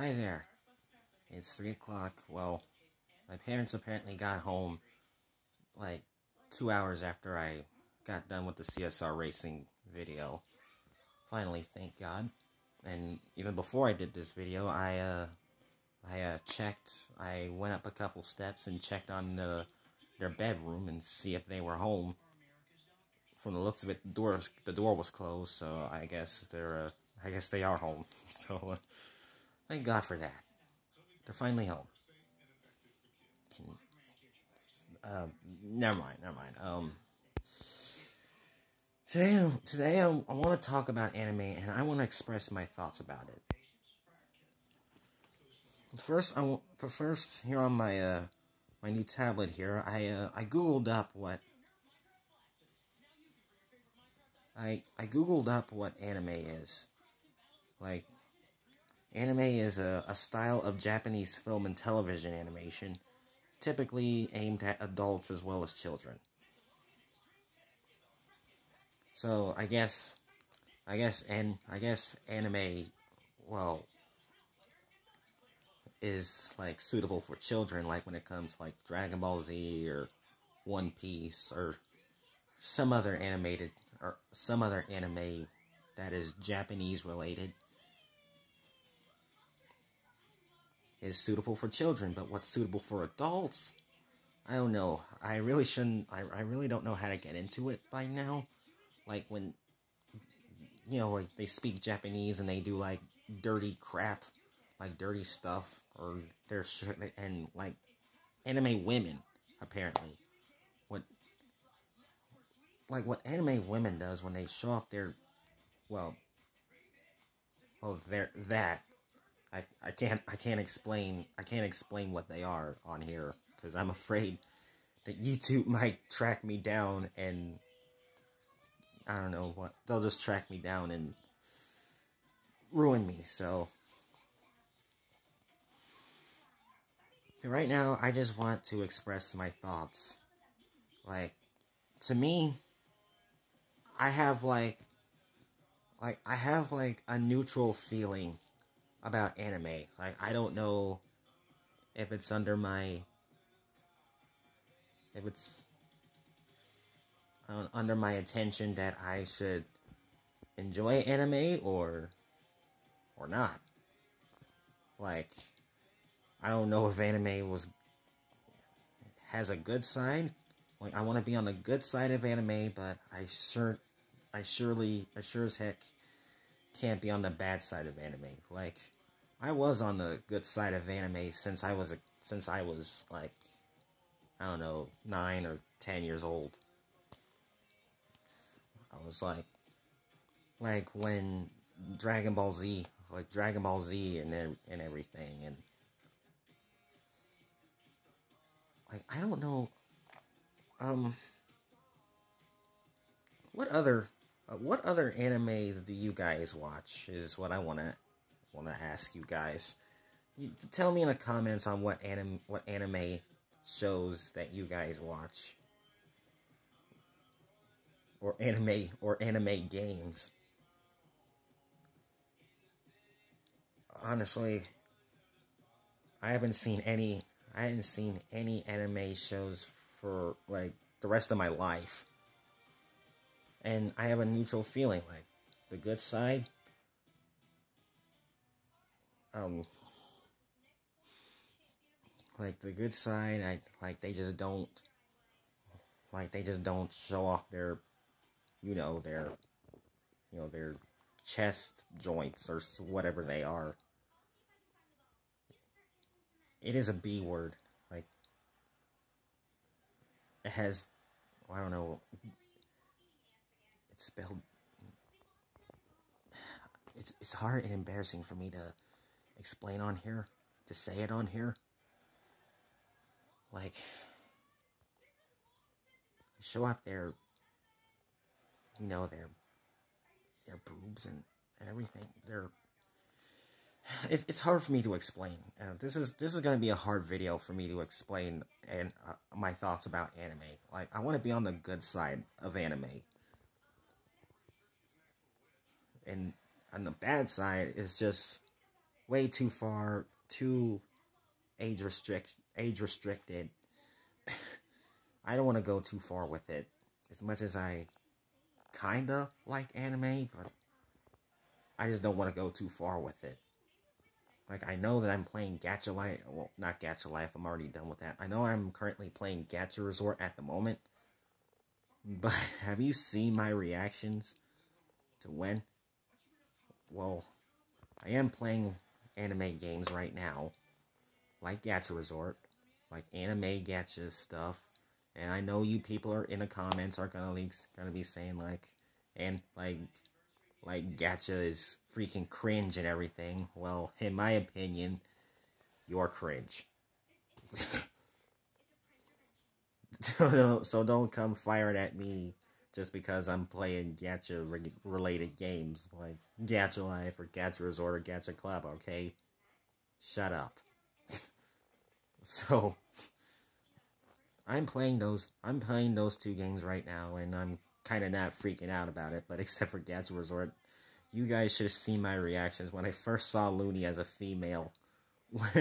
Hi there. It's 3 o'clock. Well, my parents apparently got home like two hours after I got done with the CSR racing video. Finally, thank God. And even before I did this video, I, uh, I, uh, checked, I went up a couple steps and checked on the, their bedroom and see if they were home. From the looks of it, the door, the door was closed, so I guess they're, uh, I guess they are home. So, uh, thank God for that. They're finally home. Can, um, never mind, never mind. Um, today, today I, I want to talk about anime, and I want to express my thoughts about it. First, I want, but first here on my uh my new tablet here, I uh I googled up what I I googled up what anime is. Like anime is a, a style of Japanese film and television animation, typically aimed at adults as well as children. So I guess I guess and I guess anime well is like suitable for children like when it comes like Dragon Ball Z or One Piece or some other animated or some other anime that is Japanese related is suitable for children, but what's suitable for adults? I don't know. I really shouldn't. I, I really don't know how to get into it by now. Like when, you know, like they speak Japanese and they do like dirty crap, like dirty stuff, or they're and like anime women apparently. What, like what anime women does when they show off their, well, well, their that I, I can't I can't explain I can't explain what they are on here because I'm afraid that YouTube might track me down and I don't know what they'll just track me down and ruin me so. Right now I just want to express my thoughts. Like to me I have like like I have like a neutral feeling about anime. Like, I don't know if it's under my... If it's uh, under my attention that I should enjoy anime or or not. Like, I don't know if anime was has a good side. Like, I want to be on the good side of anime, but I sure, I surely, I sure as heck can't be on the bad side of anime. Like, I was on the good side of anime since I was a since I was like I don't know nine or ten years old. I was like like when Dragon Ball Z, like Dragon Ball Z and then and everything, and like I don't know, um, what other uh, what other animes do you guys watch? Is what I want to want to ask you guys. You, tell me in the comments on what anim what anime shows that you guys watch. Or anime or anime games. Honestly, I haven't seen any I haven't seen any anime shows for like the rest of my life. And I have a neutral feeling like the good side um like the good side I like they just don't like they just don't show off their you know their you know their chest joints or whatever they are. It is a b word like it has i don't know it's spelled it's it's hard and embarrassing for me to explain on here, to say it on here. Like, show up their, you know, their, their boobs and, and everything. They're, it, it's hard for me to explain. Uh, this is this is going to be a hard video for me to explain and uh, my thoughts about anime. Like, I want to be on the good side of anime. And on the bad side is just way too far, too age restrict age restricted. I don't want to go too far with it. As much as I kinda like anime, but I just don't want to go too far with it. Like, I know that I'm playing Gacha Life. Well, not Gacha Life. I'm already done with that. I know I'm currently playing Gacha Resort at the moment. But have you seen my reactions to when? Well, I am playing anime games right now. Like Gacha Resort. Like anime Gacha stuff. And I know you people are in the comments are gonna be, gonna be saying like, and like, like Gacha is freaking cringe and everything. Well, in my opinion, you're cringe. so don't come firing at me just because I'm playing Gacha re related games like Gacha Life or Gacha Resort or Gacha Club, okay? Shut up. so I'm playing those I'm playing those two games right now and I'm kind of not freaking out about it, but except for Gacha Resort, you guys should have seen my reactions when I first saw Luni as a female.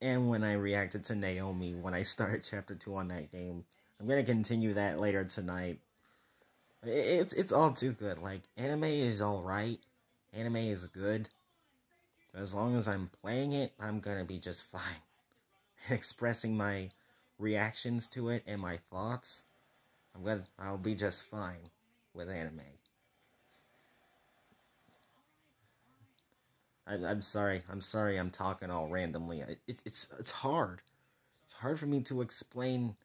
and when I reacted to Naomi when I started chapter 2 on that game. I'm going to continue that later tonight. It's it's all too good. Like anime is all right. Anime is good. As long as I'm playing it, I'm gonna be just fine. Expressing my reactions to it and my thoughts, I'm gonna, I'll be just fine with anime. I, I'm sorry. I'm sorry. I'm talking all randomly. It's it's it's hard. It's hard for me to explain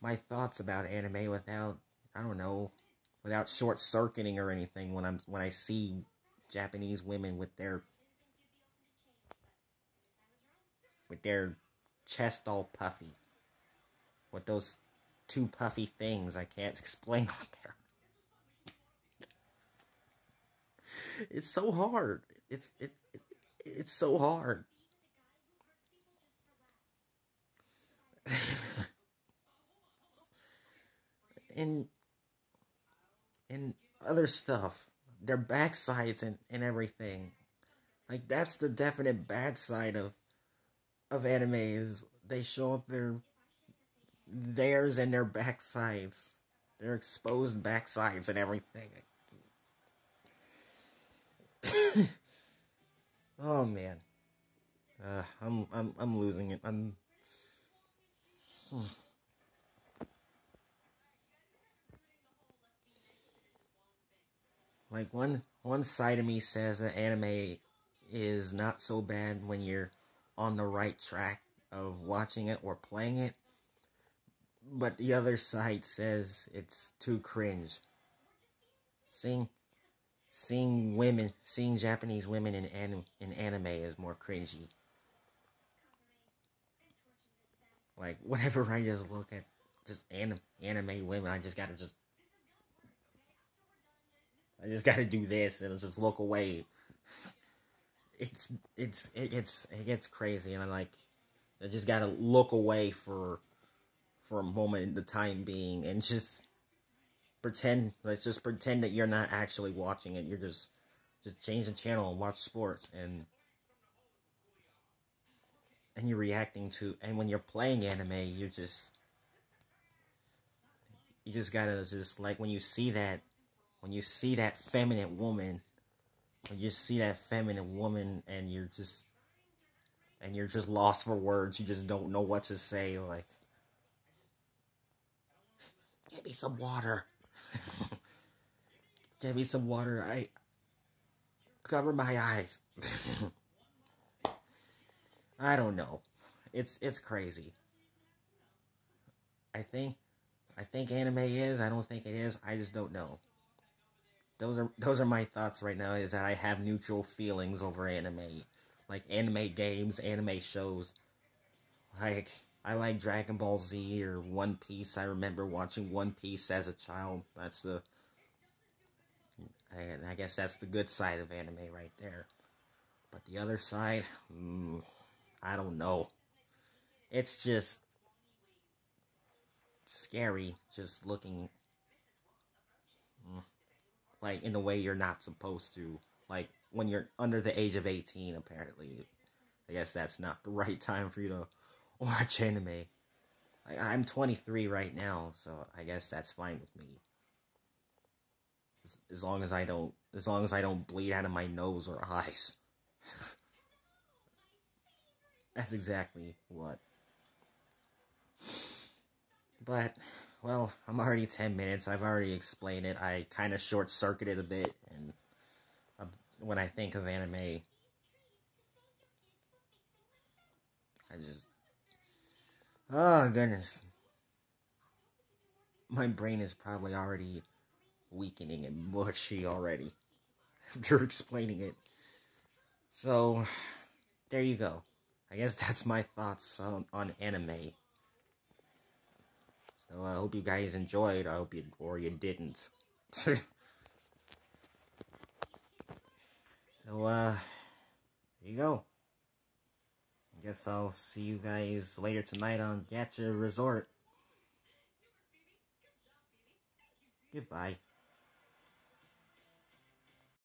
my thoughts about anime without I don't know, without short circuiting or anything when I'm when I see Japanese women with their with their chest all puffy. With those two puffy things I can't explain on there. It's so hard. It's it, it it's so hard. and and other stuff. Their backsides and, and everything. Like that's the definite bad side of of anime is they show up their theirs and their backsides. Their exposed backsides and everything. oh man. Uh, I'm I'm I'm losing it. I'm hmm. Like one one side of me says that anime is not so bad when you're on the right track of watching it or playing it. But the other side says it's too cringe. Seeing seeing women, seeing Japanese women in anim, in anime is more cringy. Like whenever I just look at just anim, anime women, I just gotta just I just gotta do this and just look away it's it's it gets it gets crazy, and I like I just gotta look away for for a moment in the time being, and just pretend. Let's just pretend that you're not actually watching it. You're just just change the channel and watch sports, and and you're reacting to. And when you're playing anime, you just you just gotta just like when you see that when you see that feminine woman when you see that feminine woman and you're just and you're just lost for words. You just don't know what to say. Like, give me some water. Give me some water. I cover my eyes. I don't know. It's it's crazy. I think I think anime is. I don't think it is. I just don't know those are those are my thoughts right now. Is that I have neutral feelings over anime, like anime games, anime shows. Like I like Dragon Ball Z or One Piece. I remember watching One Piece as a child. That's the, and I guess that's the good side of anime right there. But the other side, mm, I don't know. It's just scary just looking. Mm like in a way you're not supposed to. Like when you're under the age of 18, apparently. I guess that's not the right time for you to watch anime. I'm 23 right now, so I guess that's fine with me. As, long as I don't, as long as I don't bleed out of my nose or eyes. that's exactly what. But, well, I'm already 10 minutes. I've already explained it. I kind of short circuited a bit, and uh, when I think of anime, I just. Oh, goodness. My brain is probably already weakening and mushy already after explaining it. So, there you go. I guess that's my thoughts on, on anime. So I hope you guys enjoyed. I hope you, or you didn't. so, uh, there you go. I guess I'll see you guys later tonight on Gacha Resort. Goodbye.